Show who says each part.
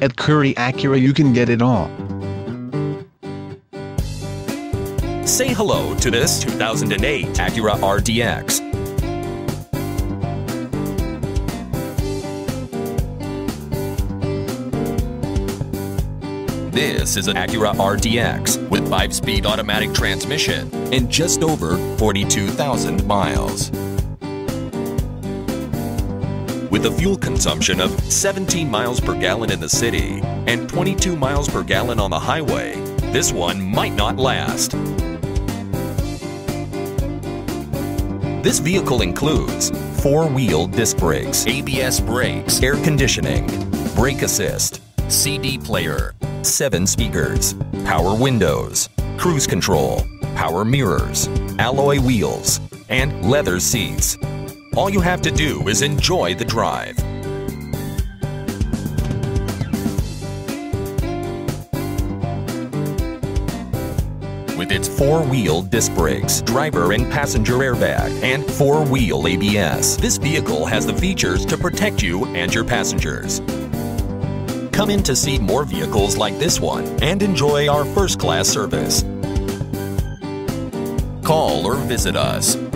Speaker 1: At Curry Acura you can get it all.
Speaker 2: Say hello to this 2008 Acura RDX. This is an Acura RDX with 5-speed automatic transmission and just over 42,000 miles. With a fuel consumption of 17 miles per gallon in the city and 22 miles per gallon on the highway, this one might not last. This vehicle includes four-wheel disc brakes, ABS brakes, air conditioning, brake assist, CD player, seven speakers, power windows, cruise control, power mirrors, alloy wheels, and leather seats. All you have to do is enjoy the drive. With its four-wheel disc brakes, driver and passenger airbag, and four-wheel ABS, this vehicle has the features to protect you and your passengers. Come in to see more vehicles like this one and enjoy our first-class service. Call or visit us